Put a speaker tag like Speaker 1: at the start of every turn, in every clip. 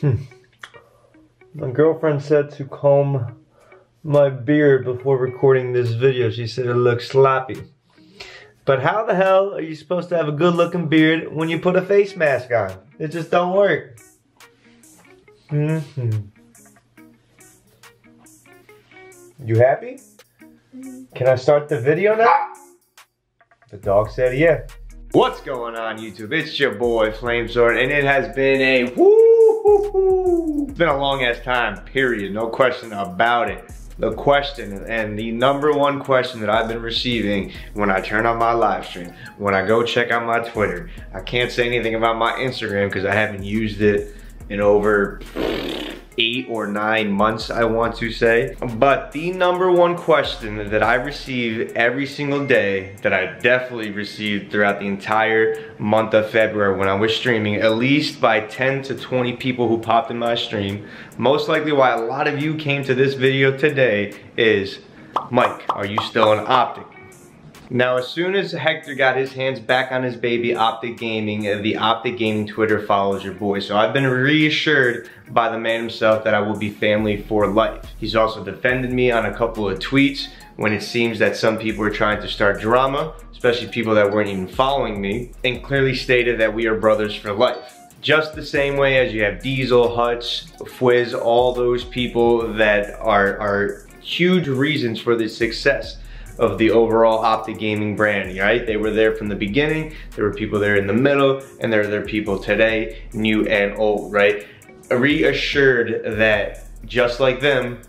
Speaker 1: Hmm. My girlfriend said to comb my beard before recording this video. She said it looks sloppy. But how the hell are you supposed to have a good looking beard when you put a face mask on? It just don't work. Mm hmm You happy? Can I start the video now? The dog said yeah. What's going on YouTube? It's your boy Flamesword and it has been a woo It's been a long ass time, period. No question about it. The question and the number one question that I've been receiving when I turn on my live stream, when I go check out my Twitter, I can't say anything about my Instagram because I haven't used it in over eight or nine months, I want to say. But the number one question that I receive every single day, that I definitely received throughout the entire month of February when I was streaming, at least by 10 to 20 people who popped in my stream, most likely why a lot of you came to this video today is, Mike, are you still an optic? Now, as soon as Hector got his hands back on his baby, Optic Gaming, uh, the Optic Gaming Twitter follows your boy. So I've been reassured by the man himself that I will be family for life. He's also defended me on a couple of tweets when it seems that some people are trying to start drama, especially people that weren't even following me, and clearly stated that we are brothers for life. Just the same way as you have Diesel, Hitch, Fwiz, all those people that are, are huge reasons for the success of the overall Optic Gaming brand, right? They were there from the beginning, there were people there in the middle, and there are there people today, new and old, right? Reassured that just like them,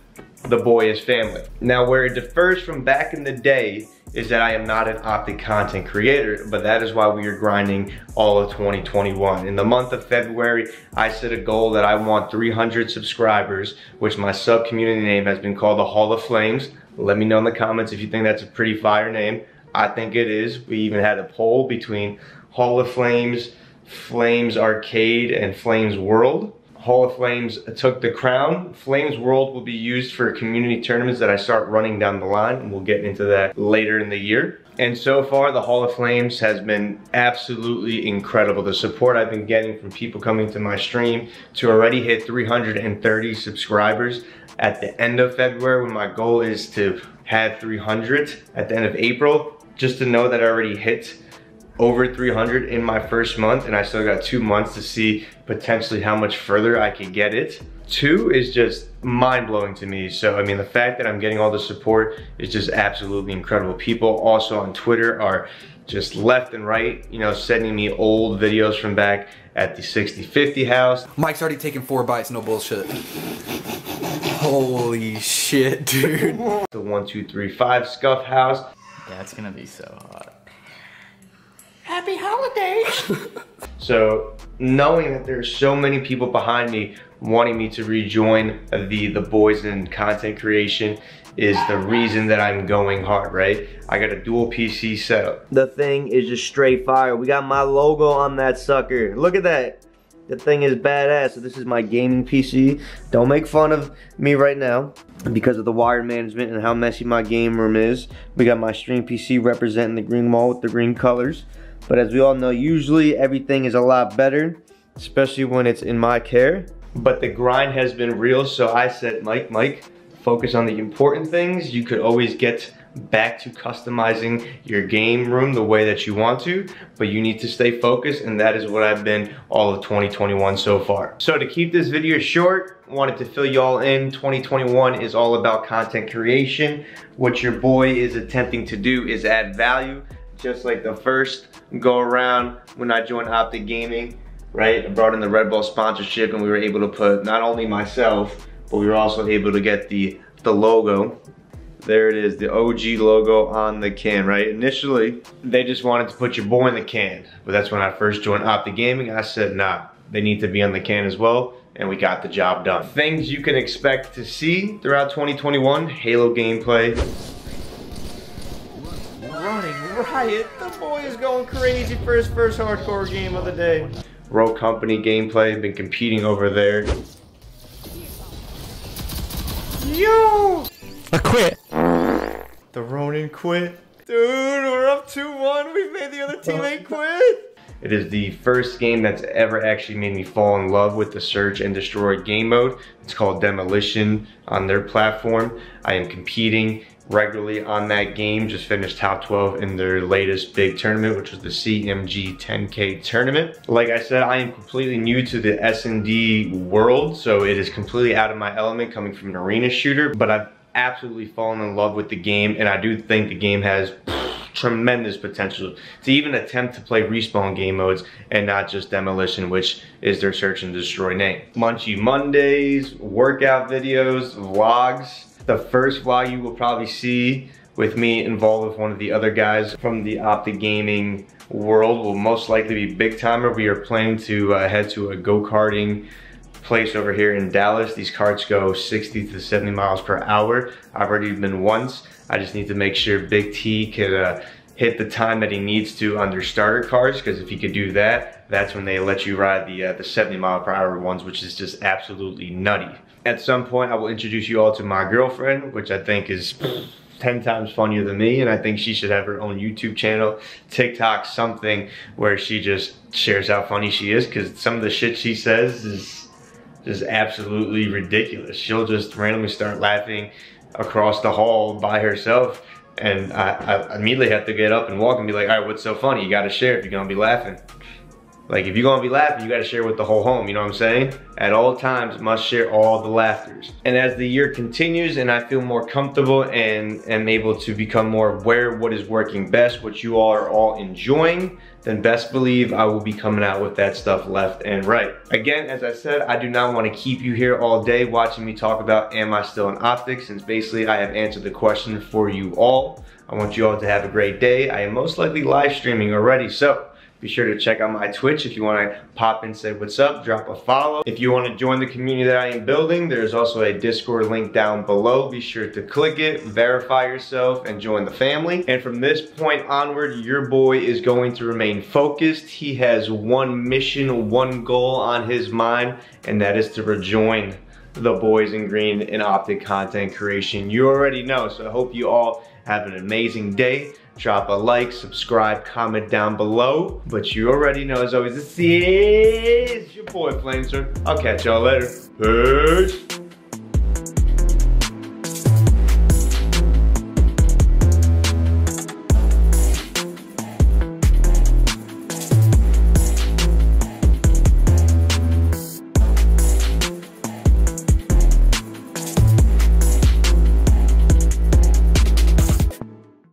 Speaker 1: the boy is family. Now where it differs from back in the day is that I am not an optic content creator, but that is why we are grinding all of 2021. In the month of February, I set a goal that I want 300 subscribers, which my sub community name has been called the Hall of Flames. Let me know in the comments if you think that's a pretty fire name. I think it is. We even had a poll between Hall of Flames, Flames Arcade, and Flames World. Hall of Flames took the crown. Flames World will be used for community tournaments that I start running down the line, we'll get into that later in the year. And so far, the Hall of Flames has been absolutely incredible. The support I've been getting from people coming to my stream to already hit 330 subscribers at the end of February when my goal is to have 300 at the end of April. Just to know that I already hit over 300 in my first month and I still got two months to see potentially how much further I could get it. Two is just mind-blowing to me. So, I mean, the fact that I'm getting all the support is just absolutely incredible. People also on Twitter are just left and right, you know, sending me old videos from back at the 6050 house.
Speaker 2: Mike's already taken four bites, no bullshit. Holy shit, dude.
Speaker 1: the 1235 SCUF house.
Speaker 3: That's gonna be so hot.
Speaker 2: Happy holidays!
Speaker 1: so knowing that there's so many people behind me wanting me to rejoin the, the boys in content creation is the reason that I'm going hard, right? I got a dual PC setup. The thing is just straight fire. We got my logo on that sucker. Look at that. The thing is badass. So this is my gaming PC. Don't make fun of me right now because of the wire management and how messy my game room is. We got my stream PC representing the green wall with the green colors. But as we all know, usually everything is a lot better, especially when it's in my care. But the grind has been real, so I said, Mike, Mike, focus on the important things. You could always get back to customizing your game room the way that you want to, but you need to stay focused and that is what I've been all of 2021 so far. So to keep this video short, wanted to fill y'all in, 2021 is all about content creation. What your boy is attempting to do is add value, just like the first go around when I joined Optic Gaming, right? I brought in the Red Bull sponsorship and we were able to put not only myself, but we were also able to get the, the logo. There it is, the OG logo on the can, right? Initially, they just wanted to put your boy in the can, but that's when I first joined Optic Gaming. I said, nah, they need to be on the can as well and we got the job done. Things you can expect to see throughout 2021, Halo gameplay, running riot. The boy is going crazy for his first hardcore game of the day. Rogue Company gameplay, been competing over there. Yo!
Speaker 2: I quit.
Speaker 1: The Ronin quit. Dude, we're up 2-1. We've made the other teammate quit. It is the first game that's ever actually made me fall in love with the search and destroy game mode. It's called Demolition on their platform. I am competing regularly on that game. Just finished top 12 in their latest big tournament, which was the CMG 10K tournament. Like I said, I am completely new to the S&D world, so it is completely out of my element coming from an arena shooter, but I've absolutely fallen in love with the game, and I do think the game has tremendous potential to even attempt to play respawn game modes and not just demolition which is their search and destroy name munchie mondays workout videos vlogs the first vlog you will probably see with me involved with one of the other guys from the Optic Gaming world will most likely be BigTymeR. We are planning to uh, head to a go-karting place over here in Dallas. These carts go 60 to 70 miles per hour. I've already been once. I just need to make sure Big T could uh, hit the time that he needs to their starter cars because if he could do that, that's when they let you ride the, uh, the 70 mile per hour ones, which is just absolutely nutty. At some point, I will introduce you all to my girlfriend, which I think is 10 times funnier than me and I think she should have her own YouTube channel, TikTok, something where she just shares how funny she is because some of the shit she says is just absolutely ridiculous. She'll just randomly start laughing across the hall by herself and I, I immediately have to get up and walk and be like, all right, what's so funny? You gotta share if you're gonna be laughing. Like if you're gonna be laughing, you gotta share with the whole home, you know what I'm saying? At all times, must share all the laughters. And as the year continues and I feel more comfortable and am able to become more aware of what is working best, what you all are all enjoying, then best believe I will be coming out with that stuff left and right. Again, as I said, I do not want to keep you here all day watching me talk about am I still in optics since basically I have answered the question for you all. I want you all to have a great day. I am most likely live streaming already, so be sure to check out my Twitch if you want to pop in, say what's up, drop a follow. If you want to join the community that I am building, there's also a Discord link down below. Be sure to click it, verify yourself, and join the family. And from this point onward, your boy is going to remain focused. He has one mission, one goal on his mind, and that is to rejoin the boys in green in optic content creation. You already know, so I hope you all have an amazing day. Drop a like, subscribe, comment down below. But you already know, as always, this is your boy Flamesword. I'll catch y'all later. Peace.